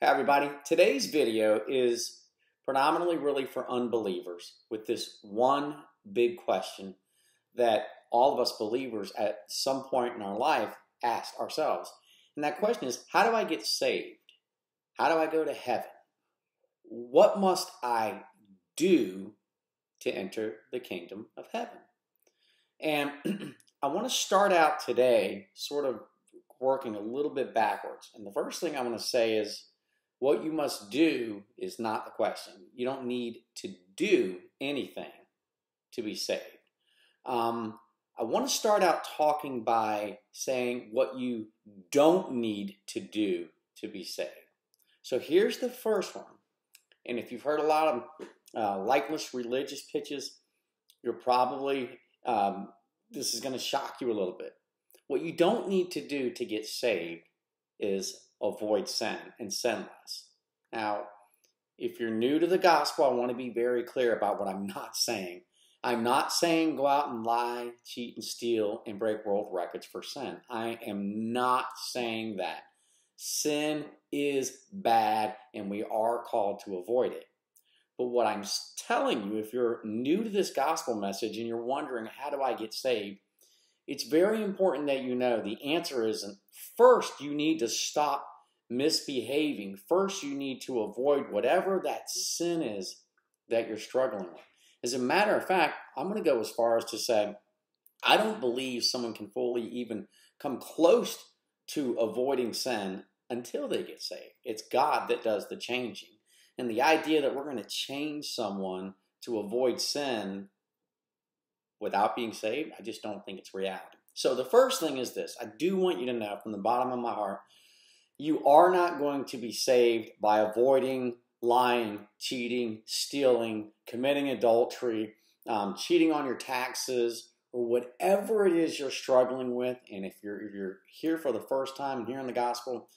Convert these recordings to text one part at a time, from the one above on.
Hey everybody, today's video is predominantly really for unbelievers with this one big question that all of us believers at some point in our life ask ourselves. And that question is, how do I get saved? How do I go to heaven? What must I do to enter the kingdom of heaven? And I want to start out today sort of working a little bit backwards. And the first thing I want to say is what you must do is not the question. You don't need to do anything to be saved. Um, I want to start out talking by saying what you don't need to do to be saved. So here's the first one. And if you've heard a lot of uh, likeless religious pitches, you're probably, um, this is going to shock you a little bit. What you don't need to do to get saved is avoid sin and sin less. Now, if you're new to the gospel, I want to be very clear about what I'm not saying. I'm not saying go out and lie, cheat, and steal and break world records for sin. I am not saying that. Sin is bad and we are called to avoid it. But what I'm telling you, if you're new to this gospel message and you're wondering, how do I get saved? It's very important that you know the answer isn't first, you need to stop misbehaving. First, you need to avoid whatever that sin is that you're struggling with. As a matter of fact, I'm going to go as far as to say, I don't believe someone can fully even come close to avoiding sin until they get saved. It's God that does the changing. And the idea that we're going to change someone to avoid sin without being saved, I just don't think it's reality. So the first thing is this I do want you to know from the bottom of my heart you are not going to be saved by avoiding lying, cheating, stealing, committing adultery, um, cheating on your taxes, or whatever it is you're struggling with. And if you're, if you're here for the first time hearing the gospel,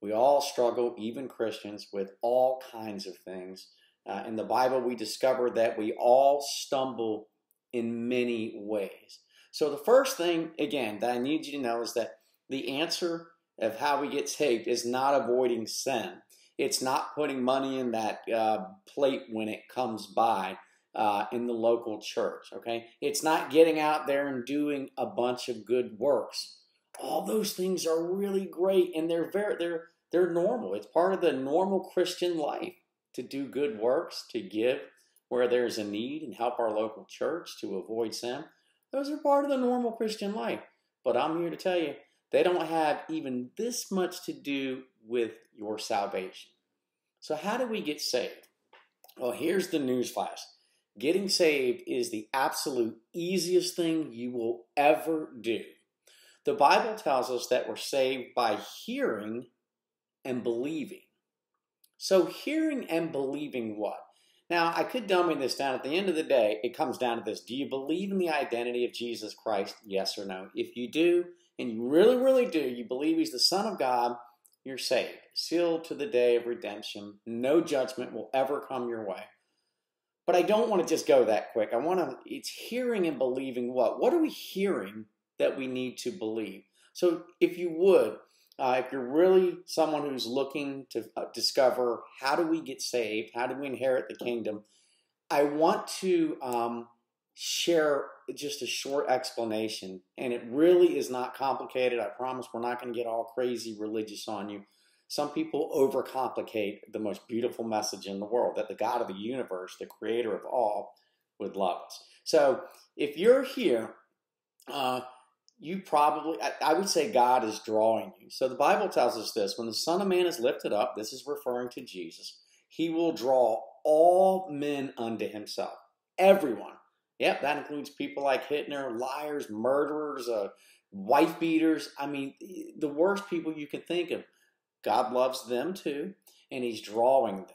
we all struggle, even Christians, with all kinds of things. Uh, in the Bible, we discover that we all stumble in many ways. So, the first thing, again, that I need you to know is that the answer of how we get saved is not avoiding sin. It's not putting money in that uh, plate when it comes by uh, in the local church. Okay, it's not getting out there and doing a bunch of good works. All those things are really great, and they're very they're they're normal. It's part of the normal Christian life to do good works, to give where there's a need, and help our local church to avoid sin. Those are part of the normal Christian life. But I'm here to tell you they don't have even this much to do with your salvation. So, how do we get saved? Well, here's the news flash getting saved is the absolute easiest thing you will ever do. The Bible tells us that we're saved by hearing and believing. So, hearing and believing what? Now, I could dummy this down. At the end of the day, it comes down to this Do you believe in the identity of Jesus Christ? Yes or no? If you do, and you really, really do, you believe He's the Son of God, you're saved, sealed to the day of redemption. No judgment will ever come your way. But I don't want to just go that quick. I want to, it's hearing and believing what? What are we hearing that we need to believe? So if you would, uh, if you're really someone who's looking to uh, discover how do we get saved, how do we inherit the kingdom, I want to um, share just a short explanation. And it really is not complicated. I promise we're not going to get all crazy religious on you. Some people overcomplicate the most beautiful message in the world that the God of the universe, the creator of all, would love us. So if you're here, uh, you probably, I, I would say God is drawing you. So the Bible tells us this when the Son of Man is lifted up, this is referring to Jesus, he will draw all men unto himself. Everyone. Yep, that includes people like Hitler, liars, murderers, uh, wife beaters. I mean, the worst people you can think of. God loves them too, and He's drawing them.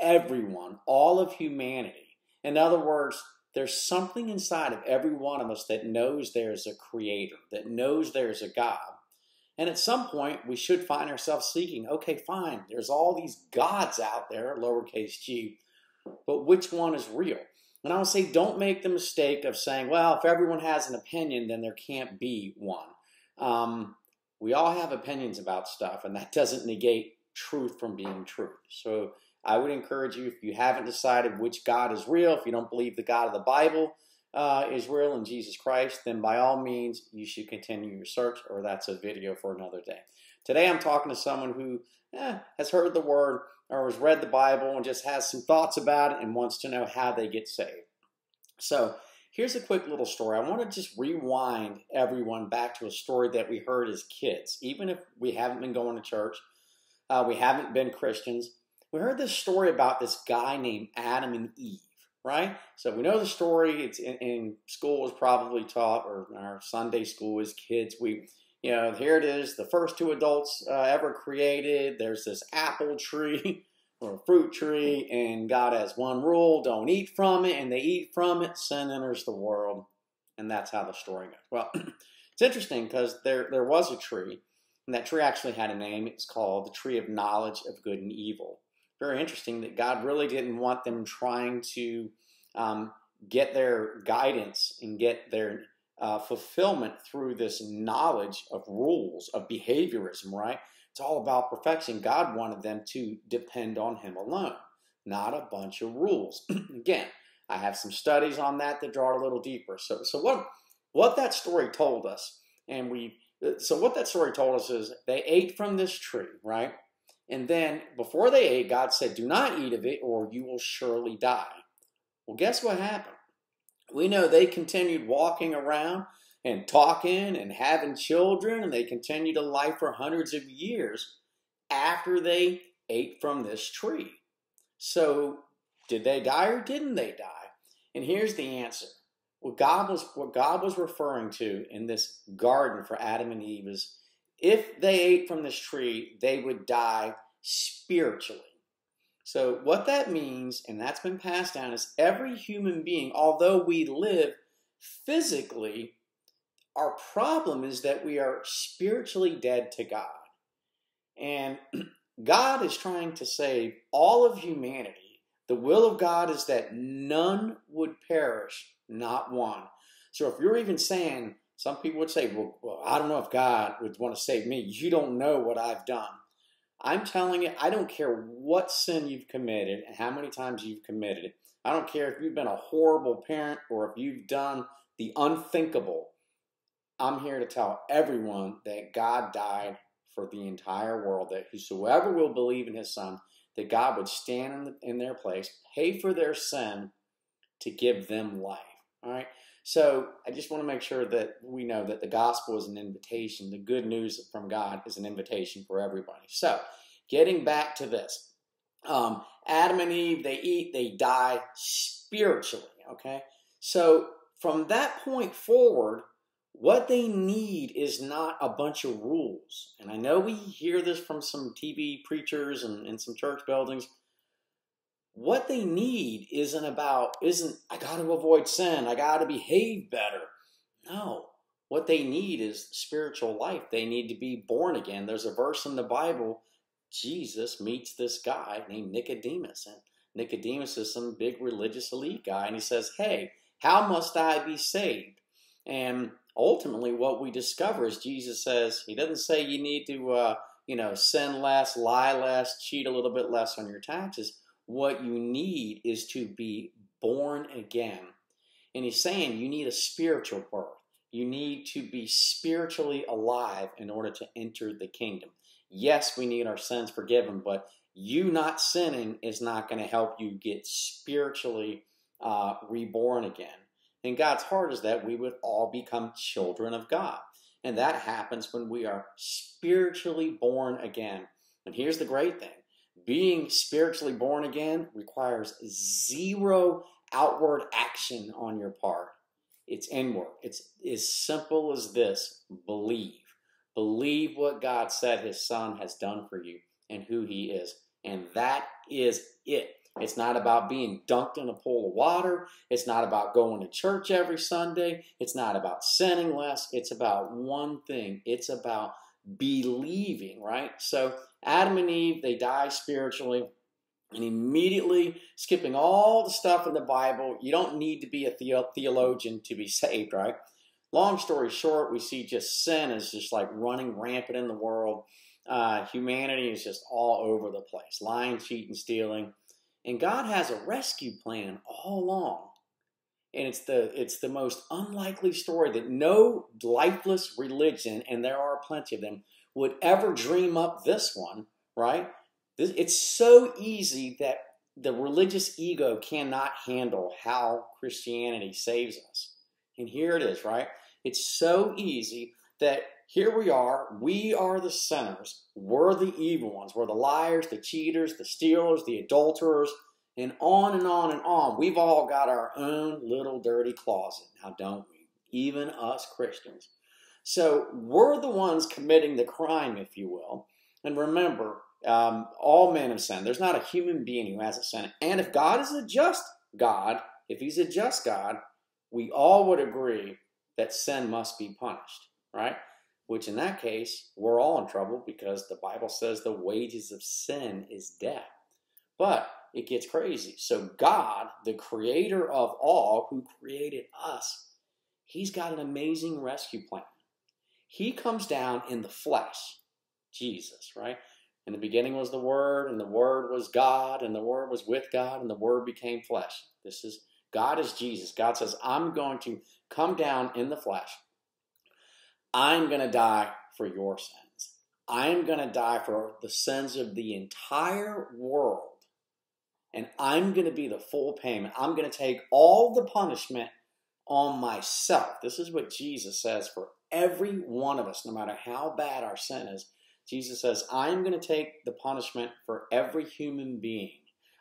Everyone, all of humanity. In other words, there's something inside of every one of us that knows there's a creator, that knows there's a God. And at some point, we should find ourselves seeking, okay, fine, there's all these gods out there, lowercase g, but which one is real? And I would say don't make the mistake of saying, well, if everyone has an opinion, then there can't be one. Um, we all have opinions about stuff, and that doesn't negate truth from being truth. So I would encourage you, if you haven't decided which God is real, if you don't believe the God of the Bible uh, is real in Jesus Christ, then by all means, you should continue your search, or that's a video for another day. Today, I'm talking to someone who eh, has heard the word or has read the Bible and just has some thoughts about it and wants to know how they get saved. So, here's a quick little story. I want to just rewind everyone back to a story that we heard as kids, even if we haven't been going to church, uh, we haven't been Christians. We heard this story about this guy named Adam and Eve, right? So we know the story. It's in, in school was probably taught, or our Sunday school as kids. We you know, here it is, the first two adults uh, ever created. There's this apple tree or fruit tree, and God has one rule don't eat from it, and they eat from it, sin enters the world. And that's how the story goes. Well, it's interesting because there, there was a tree, and that tree actually had a name. It's called the Tree of Knowledge of Good and Evil. Very interesting that God really didn't want them trying to um, get their guidance and get their uh, fulfillment through this knowledge of rules, of behaviorism, right? It's all about perfection. God wanted them to depend on Him alone, not a bunch of rules. Again, I have some studies on that that draw a little deeper. So, so what, what that story told us, and we, so what that story told us is they ate from this tree, right? And then before they ate, God said, Do not eat of it, or you will surely die. Well, guess what happened? we know they continued walking around and talking and having children, and they continued to life for hundreds of years after they ate from this tree. So, did they die or didn't they die? And here's the answer. What God was what God was referring to in this garden for Adam and Eve is if they ate from this tree, they would die spiritually. So, what that means, and that's been passed down, is every human being, although we live physically, our problem is that we are spiritually dead to God. And God is trying to save all of humanity. The will of God is that none would perish, not one. So, if you're even saying, some people would say, well, well I don't know if God would want to save me. You don't know what I've done. I'm telling you, I don't care what sin you've committed and how many times you've committed it. I don't care if you've been a horrible parent or if you've done the unthinkable. I'm here to tell everyone that God died for the entire world, that whosoever will believe in his son, that God would stand in, in their place, pay for their sin to give them life. All right? So I just want to make sure that we know that the gospel is an invitation. The good news from God is an invitation for everybody. So getting back to this, um, Adam and Eve, they eat, they die spiritually. Okay. So from that point forward, what they need is not a bunch of rules. And I know we hear this from some TV preachers and, and some church buildings what they need isn't about isn't I got to avoid sin, I got to behave better. No. What they need is spiritual life. They need to be born again. There's a verse in the Bible Jesus meets this guy named Nicodemus and Nicodemus is some big religious elite guy and he says, "Hey, how must I be saved?" And ultimately what we discover is Jesus says, he doesn't say you need to uh, you know, sin less, lie less, cheat a little bit less on your taxes what you need is to be born again. And he's saying you need a spiritual birth. You need to be spiritually alive in order to enter the kingdom. Yes, we need our sins forgiven, but you not sinning is not going to help you get spiritually uh, reborn again. And God's heart is that we would all become children of God. And that happens when we are spiritually born again. And here's the great thing being spiritually born again requires zero outward action on your part. It's inward. It's as simple as this believe. Believe what God said His Son has done for you and who He is. And that is it. It's not about being dunked in a pool of water. It's not about going to church every Sunday. It's not about sinning less. It's about one thing it's about believing, right? So Adam and Eve, they die spiritually. And immediately, skipping all the stuff in the Bible, you don't need to be a theologian to be saved, right? Long story short, we see just sin is just like running rampant in the world. uh, humanity is just all over the place lying, cheating, stealing. And God has a rescue plan all along. And it's the it's the most unlikely story that no lifeless religion, and there are plenty of them, would ever dream up this one, right? It's so easy that the religious ego cannot handle how Christianity saves us. And here it is, right? It's so easy that here we are, we are the sinners, we're the evil ones, we're the liars, the cheaters, the stealers, the adulterers, and on and on and on. We've all got our own little dirty closet, now don't we? Even us Christians. So we're the ones committing the crime, if you will. And remember, um, all men have sinned. There's not a human being who hasn't sinned. And if God is a just God, if He's a just God, we all would agree that sin must be punished, right? Which in that case, we're all in trouble because the Bible says the wages of sin is death. But it gets crazy. So, God, the creator of all, who created us, He's got an amazing rescue plan. He comes down in the flesh, Jesus, right? In the beginning was the Word, and the Word was God, and the Word was with God, and the Word became flesh. This is God is Jesus. God says, I'm going to come down in the flesh. I'm going to die for your sins. I'm going to die for the sins of the entire world. And I'm going to be the full payment. I'm going to take all the punishment on myself. This is what Jesus says for every one of us, no matter how bad our sin is. Jesus says, I'm going to take the punishment for every human being.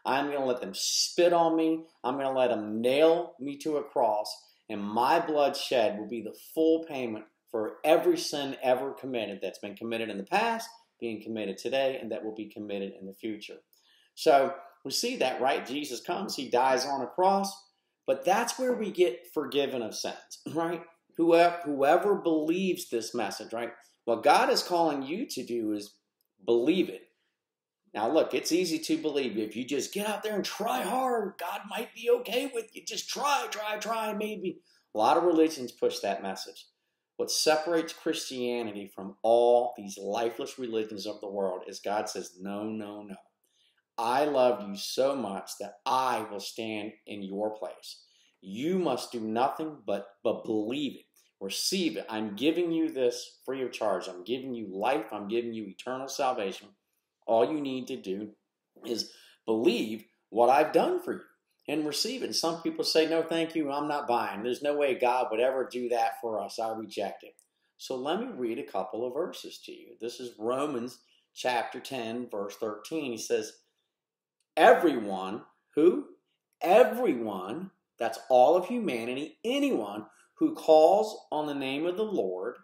I'm going to let them spit on me. I'm going to let them nail me to a cross. And my blood shed will be the full payment for every sin ever committed that's been committed in the past, being committed today, and that will be committed in the future. So we see that, right? Jesus comes, he dies on a cross, but that's where we get forgiven of sins, right? Whoever, whoever believes this message, right? What God is calling you to do is believe it. Now, look, it's easy to believe. If you just get out there and try hard, God might be okay with you. Just try, try, try, maybe. A lot of religions push that message. What separates Christianity from all these lifeless religions of the world is God says, no, no, no. I love you so much that I will stand in your place. You must do nothing but, but believe it. Receive it. I'm giving you this free of charge. I'm giving you life. I'm giving you eternal salvation. All you need to do is believe what I've done for you and receive it. And some people say, No, thank you, I'm not buying. There's no way God would ever do that for us. I reject it. So let me read a couple of verses to you. This is Romans chapter 10, verse 13. He says, Everyone who? Everyone, that's all of humanity, anyone who calls on the name of the Lord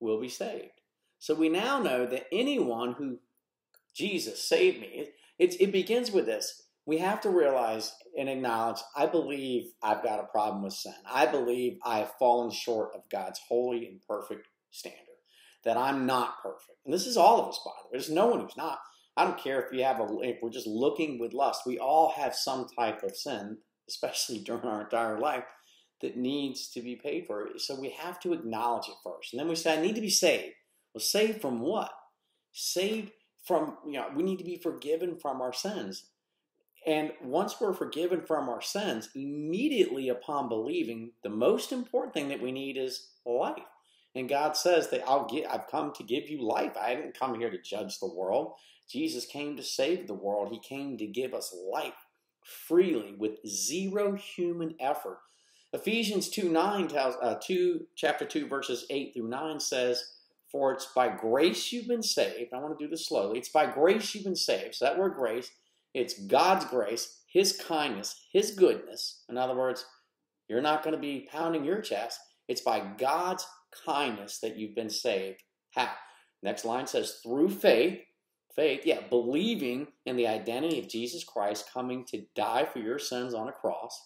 will be saved. So we now know that anyone who Jesus, saved me. It, it, it begins with this. We have to realize and acknowledge I believe I've got a problem with sin. I believe I have fallen short of God's holy and perfect standard, that I'm not perfect. And this is all of us, by the way. There's no one who's not. I don't care if you have a, if we're just looking with lust. We all have some type of sin, especially during our entire life, that needs to be paid for. So we have to acknowledge it first. And then we say, I need to be saved. Well, saved from what? Saved from, you know, we need to be forgiven from our sins. And once we're forgiven from our sins, immediately upon believing, the most important thing that we need is life. And God says that I'll get, I've come to give you life. I didn't come here to judge the world. Jesus came to save the world. He came to give us life freely with zero human effort. Ephesians 2 9 tells uh, 2 chapter 2 verses 8 through 9 says, for it's by grace you've been saved. I want to do this slowly. It's by grace you've been saved. So that word grace, it's God's grace, His kindness, His goodness. In other words, you're not going to be pounding your chest. It's by God's kindness that you've been saved. How? Next line says, through faith. Faith, yeah, believing in the identity of Jesus Christ coming to die for your sins on a cross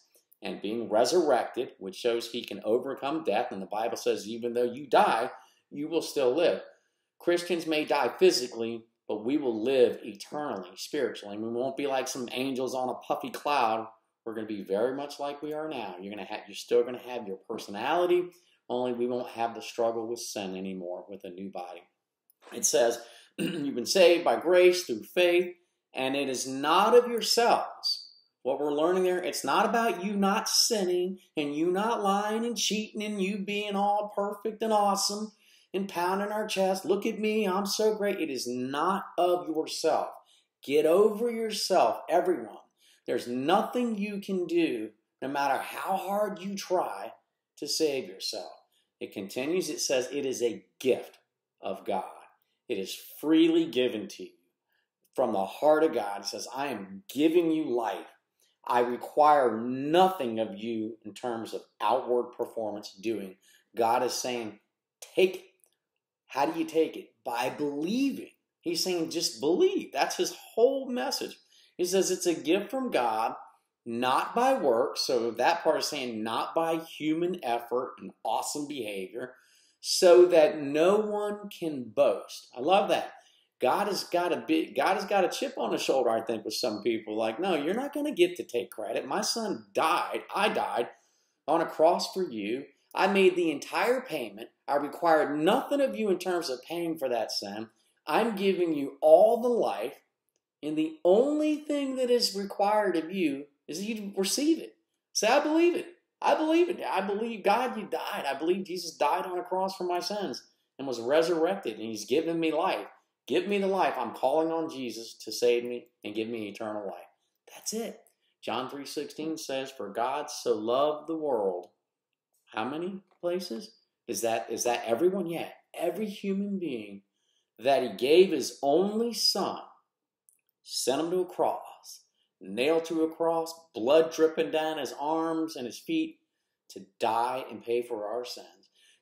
and being resurrected, which shows he can overcome death. And the Bible says, even though you die, you will still live. Christians may die physically, but we will live eternally, spiritually. And we won't be like some angels on a puffy cloud. We're going to be very much like we are now. You're going to have, you're still going to have your personality, only we won't have the struggle with sin anymore with a new body. It says, You've been saved by grace through faith, and it is not of yourselves. What we're learning there, it's not about you not sinning and you not lying and cheating and you being all perfect and awesome and pounding our chest. Look at me, I'm so great. It is not of yourself. Get over yourself, everyone. There's nothing you can do, no matter how hard you try, to save yourself. It continues, it says, it is a gift of God. It is freely given to you from the heart of God. It says, I am giving you life. I require nothing of you in terms of outward performance doing. God is saying, take it. How do you take it? By believing. He's saying, just believe. That's his whole message. He says it's a gift from God, not by work. So that part is saying not by human effort and awesome behavior, so that no one can boast. I love that. God has got a big God has got a chip on his shoulder, I think, with some people. Like, no, you're not going to get to take credit. My son died. I died on a cross for you. I made the entire payment. I required nothing of you in terms of paying for that sin. I'm giving you all the life, and the only thing that is required of you is that you receive it. Say, I believe it. I believe it. I believe God, you died. I believe Jesus died on a cross for my sins and was resurrected, and He's given me life. Give me the life. I'm calling on Jesus to save me and give me eternal life. That's it. John 3:16 says, "For God so loved the world." How many places? Is that is that everyone? Yeah, every human being that he gave his only son, sent him to a cross, nailed to a cross, blood dripping down his arms and his feet to die and pay for our sins,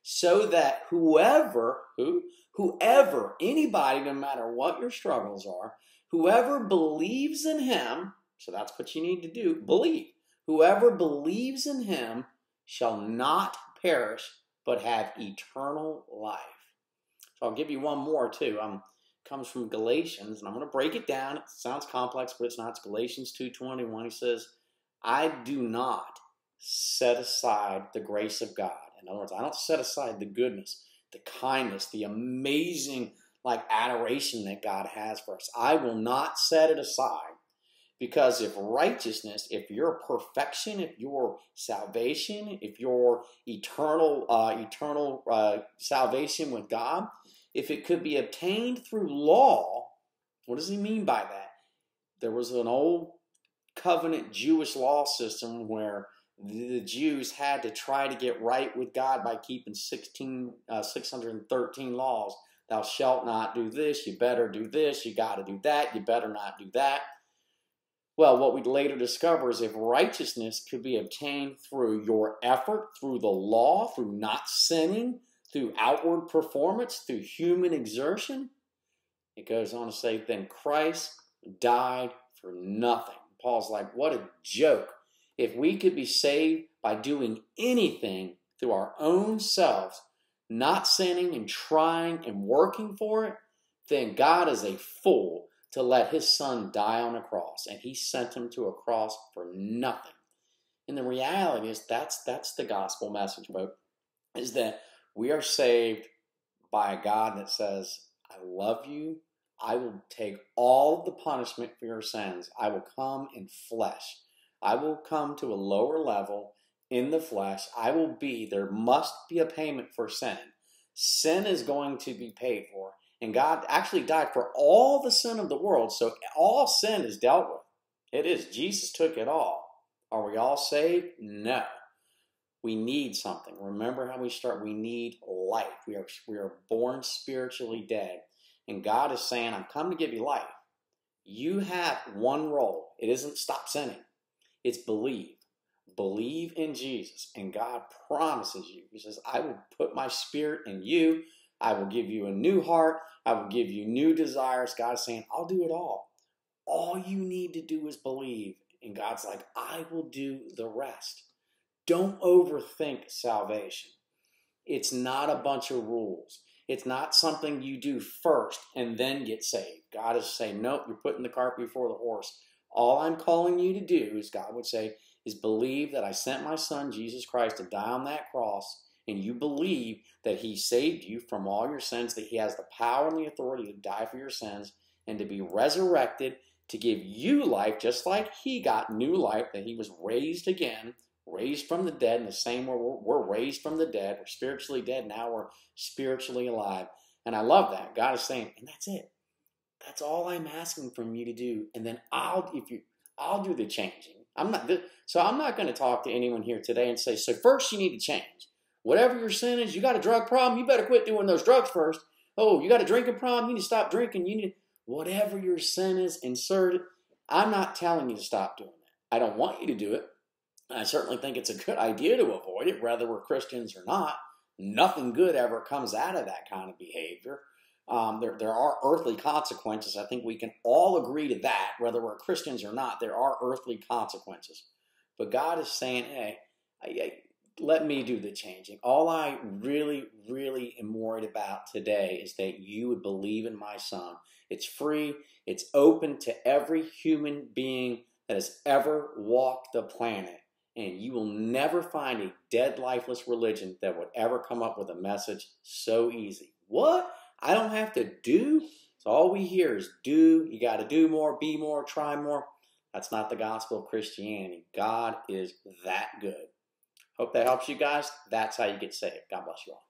so that whoever who whoever, anybody, no matter what your struggles are, whoever believes in him, so that's what you need to do, believe. Whoever believes in him shall not perish, but have eternal life. So I'll give you one more too. Um, comes from Galatians, and I'm going to break it down. It sounds complex, but it's not. It's Galatians 2.21. He says, I do not set aside the grace of God. In other words, I don't set aside the goodness the kindness, the amazing like adoration that God has for us. I will not set it aside because if righteousness, if your perfection, if your salvation, if your eternal uh, eternal uh, salvation with God, if it could be obtained through law, what does he mean by that? There was an old covenant Jewish law system where the Jews had to try to get right with God by keeping 16, uh, 613 laws. Thou shalt not do this, you better do this, you got to do that, you better not do that. Well, what we'd later discover is if righteousness could be obtained through your effort, through the law, through not sinning, through outward performance, through human exertion, it goes on to say, then Christ died for nothing. Paul's like, what a joke if we could be saved by doing anything through our own selves, not sinning and trying and working for it, then God is a fool to let his son die on a cross. And he sent him to a cross for nothing. And the reality is that's that's the gospel message, folks, is that we are saved by a God that says, I love you. I will take all the punishment for your sins. I will come in flesh. I will come to a lower level in the flesh. I will be, there must be a payment for sin. Sin is going to be paid for. And God actually died for all the sin of the world. So all sin is dealt with. It is. Jesus took it all. Are we all saved? No. We need something. Remember how we start? We need life. We are, we are born spiritually dead. And God is saying, I'm come to give you life. You have one role. It isn't stop sinning. It's believe. Believe in Jesus, and God promises you. He says, I will put my spirit in you. I will give you a new heart. I will give you new desires. God is saying, I'll do it all. All you need to do is believe. And God's like, I will do the rest. Don't overthink salvation. It's not a bunch of rules. It's not something you do first and then get saved. God is saying, nope, you're putting the cart before the horse. All I'm calling you to do, as God would say, is believe that I sent my son, Jesus Christ, to die on that cross and you believe that He saved you from all your sins, that He has the power and the authority to die for your sins and to be resurrected to give you life, just like He got new life, that He was raised again, raised from the dead, in the same way we're, we're raised from the dead. We're spiritually dead, now we're spiritually alive. And I love that. God is saying, and that's it. That's all I'm asking from you to do. And then I'll, if you, I'll do the changing. I'm not, so I'm not going to talk to anyone here today and say, so first you need to change. Whatever your sin is, you got a drug problem, you better quit doing those drugs first. Oh, you got a drinking problem, you need to stop drinking. You need, whatever your sin is, insert it. I'm not telling you to stop doing that. I don't want you to do it. I certainly think it's a good idea to avoid it, whether we're Christians or not. Nothing good ever comes out of that kind of behavior. Um, there, there are earthly consequences. I think we can all agree to that, whether we're Christians or not. There are earthly consequences. But God is saying, hey, I, I, let me do the changing. All I really, really am worried about today is that you would believe in my son. It's free, it's open to every human being that has ever walked the planet. And you will never find a dead, lifeless religion that would ever come up with a message so easy. What? I don't have to do? So all we hear is do. You got to do more, be more, try more. That's not the gospel of Christianity. God is that good. Hope that helps you guys. That's how you get saved. God bless you all.